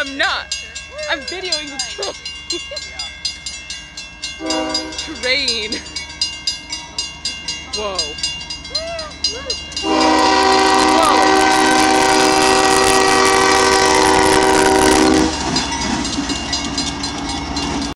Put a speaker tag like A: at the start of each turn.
A: I'm not. I'm videoing the train. Train. Whoa.